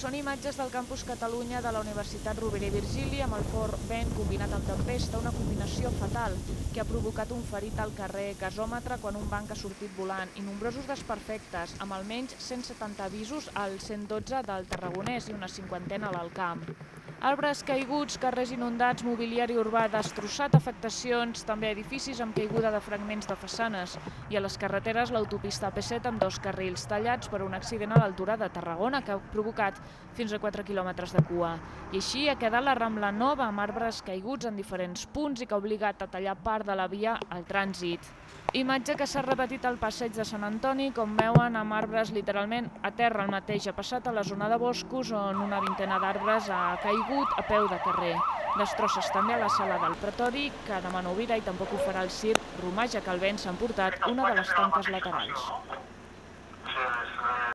Són imatges del campus Catalunya de la Universitat Rovira i Virgili amb el fort vent combinat amb tempesta, una combinació fatal que ha provocat un ferit al carrer gasòmetre quan un banc ha sortit volant i nombrosos desperfectes, amb almenys 170 avisos al 112 del Tarragonès i una cinquantena a l'Alcamp. Arbres caiguts, carrers inundats, mobiliari urbà destrossat, afectacions, també edificis amb caiguda de fragments de façanes i a les carreteres l'autopista P7 amb dos carrils tallats per un accident a l'altura de Tarragona que ha provocat fins a 4 quilòmetres de cua. I així ha quedat la Rambla Nova amb arbres caiguts en diferents punts i que ha obligat a tallar part de la via al trànsit. Imatge que s'ha repetit al passeig de Sant Antoni, com veuen, amb arbres literalment a terra. El mateix ha passat a la zona de boscos, on una vintena d'arbres ha caigut a peu de carrer. Destrosses també a la sala del Pretori, que demà no i tampoc ho farà el circ romà, ja que el vent s'ha emportat una de les tanques laterals.